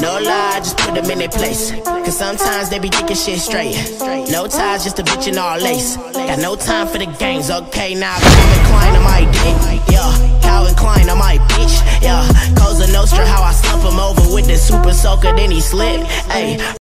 No lie, just put them in their place. Cause sometimes they be thinking shit straight. No ties, just a bitch in all lace. Got no time for the games, okay? Now Calvin Klein on my dick. Yeah, Calvin Klein on my bitch. Yeah, Cosa Nostra, how I slump him over with the super soaker, then he slip. Ayy.